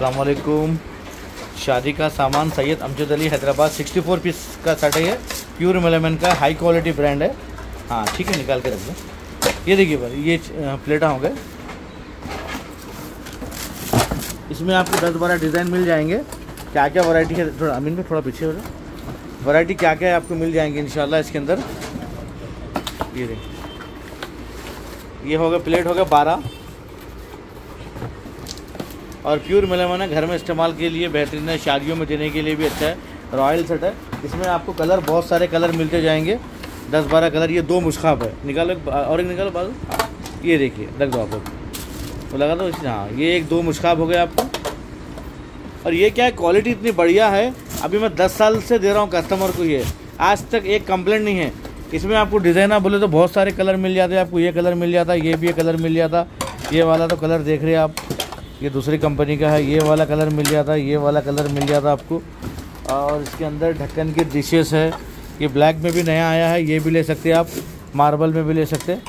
वालेकुम शादी का सामान सैयद अमजद अली हैदराबाद 64 पीस का सेट है प्योर मेलेमन का हाई क्वालिटी ब्रांड है। हाँ ठीक है, निकाल के रख दो। ये देखिए भाई, ये प्लेटा हो गए। इसमें आपको दस बारह डिज़ाइन मिल जाएँगे। क्या क्या वैरायटी है? थोड़ा, अमीन में थोड़ा पीछे हो जाए वैरायटी क्या क्या है आपको मिल जाएँगे इन इसके अंदर? ये देखिए ये हो गया प्लेट हो गया बारह। और प्योर मेलेमन है, घर में इस्तेमाल के लिए बेहतरीन है, शादियों में देने के लिए भी अच्छा है रॉयल सेट है। इसमें आपको कलर बहुत सारे कलर मिलते जाएँगे। दस बारह कलर ये दो मुश्खाब है। निकालो और एक निकालो बाजू ये देखिए, रख दो आप तो लगा दो हाँ ये एक दो मुश्खाब हो गया आपको। और ये क्या है क्वालिटी इतनी बढ़िया है। अभी मैं दस साल से दे रहा हूँ कस्टमर को ये। आज तक एक कंप्लेंट नहीं है। इसमें आपको डिज़ाइनर बोले तो बहुत सारे कलर मिल जाते हैं। आपको ये कलर मिल जाता, ये भी ये कलर मिल जाता। ये वाला तो कलर देख रहे हैं आप। ये दूसरी कंपनी का है, ये वाला कलर मिल जाता है ये वाला कलर मिल जाता आपको। और इसके अंदर ढक्कन की डिशेस है, ये ब्लैक में भी नया आया है, ये भी ले सकते हैं आप मार्बल में भी ले सकते हैं।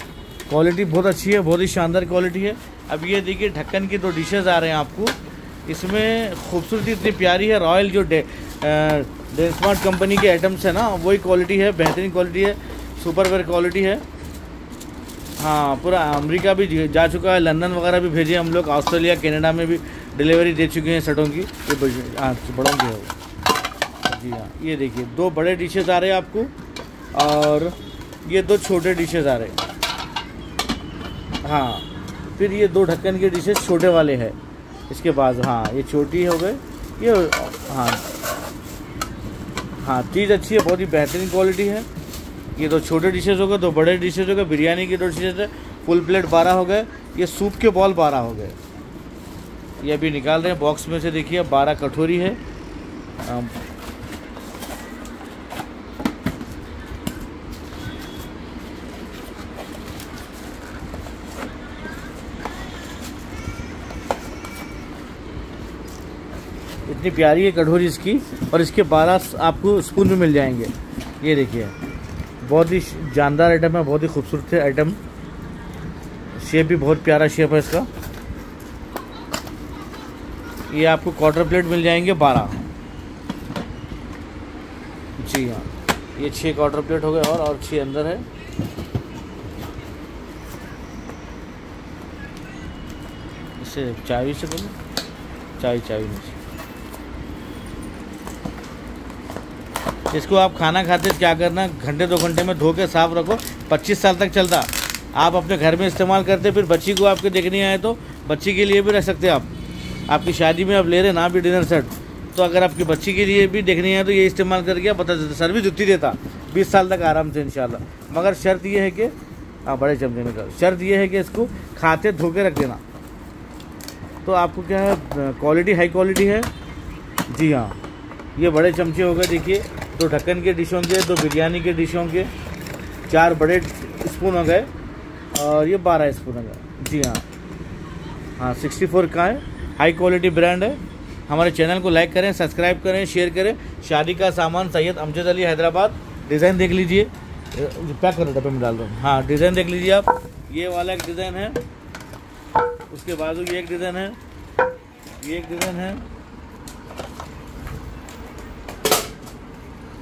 क्वालिटी बहुत अच्छी है, बहुत ही शानदार क्वालिटी है। अब ये देखिए, ढक्कन की दो डिशेज़ आ रहे हैं आपको। इसमें खूबसूरती इतनी प्यारी है रॉयल जो डे स्मार्ट कंपनी के आइटम्स है ना, वही क्वालिटी है, बेहतरीन क्वालिटी है सुपर वेयर क्वालिटी है। हाँ पूरा अमेरिका भी जा चुका है। लंदन वगैरह भी भेजे हम लोग। ऑस्ट्रेलिया, कनाडा में भी डिलीवरी दे चुके हैं शर्टों की। ये हाँ बड़ों की है जी हाँ ये देखिए, दो बड़े डिशेज आ रहे हैं आपको, और ये दो छोटे डिशेज आ रहे हैं। हाँ फिर ये दो ढक्कन के डिशेज छोटे वाले हैं। इसके बाद हाँ ये छोटी हो गए ये हाँ। हाँ चीज़ अच्छी है, बहुत ही बेहतरीन क्वालिटी है। ये दो छोटे डिशेज हो गए, दो बड़े डिशेज हो गए, बिरयानी के दो डिशेज है फुल प्लेट बारह हो गए, ये सूप के बॉल बारह हो गए। ये अभी निकाल रहे हैं बॉक्स में से देखिए बारह कटोरी है। इतनी प्यारी है कटोरी इसकी, और इसके बारह आपको स्पून में मिल जाएँगे। ये देखिए। बहुत ही जानदार आइटम है, बहुत ही खूबसूरत है आइटम शेप भी बहुत प्यारा शेप है इसका। ये आपको क्वार्टर प्लेट मिल जाएँगे बारह। जी हाँ ये छः क्वार्टर प्लेट हो गए और और छः अंदर है। इसे चाय से बोलो चाय चाय में इसको आप खाना खाते क्या करना घंटे दो घंटे में धो के साफ़ रखो। 25 साल तक चलता। आप अपने घर में इस्तेमाल करते, फिर बच्ची को आपके देखने आए तो बच्ची के लिए भी रख सकते आप। आपकी शादी में आप ले रहे ना भी डिनर सेट। तो अगर आपकी बच्ची के लिए भी देखनी है तो ये इस्तेमाल करके आप बता देते सर्विस जुत्ती देता। बीस साल तक आराम से इन मगर शर्त ये है कि हाँ बड़े चमचे में कर। शर्त ये है कि इसको खाते धो के रख देना। तो आपको क्या है, क्वालिटी, हाई क्वालिटी है? जी हाँ। ये बड़े चमचे हो गए, देखिए। दो ढक्कन के डिशों के दो बिरयानी के डिशों के चार बड़े स्पून हो गए, और ये बारह स्पून हो गए। जी हाँ। हाँ सिक्सटी फोर का है हाई क्वालिटी ब्रांड है। हमारे चैनल को लाइक करें सब्सक्राइब करें शेयर करें। शादी का सामान, सैयद अमजद अली हैदराबाद डिज़ाइन देख लीजिए। पैक करो डब्बे में डाल दो हाँ। डिज़ाइन देख लीजिए आप। ये वाला एक डिज़ाइन है। उसके बाजू ये एक डिज़ाइन है। ये एक डिज़ाइन है।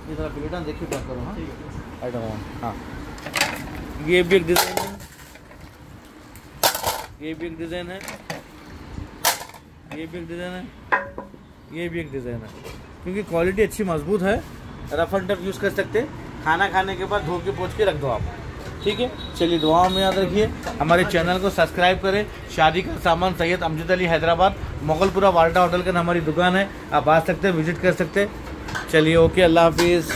ये जरा प्लेटा देखिए करो हाँ? आइटम हाँ। ये भी एक डिज़ाइन है। ये भी एक डिज़ाइन है। ये भी एक डिज़ाइन है। ये भी एक डिज़ाइन है। क्योंकि क्वालिटी अच्छी मज़बूत है। रफ एंड टफ यूज़ कर सकते खाना खाने के बाद धो के पोछ के रख दो आप। ठीक है? चलिए दुआओं में याद रखिए। हमारे चैनल को सब्सक्राइब करें। शादी का सामान सैयद अमजद अली हैदराबाद मोगलपुरा वाल्टा होटल का हमारी दुकान है। आप आ सकते हैं विज़िट कर सकते हैं। चलिए ओके अल्लाह हाफिज़।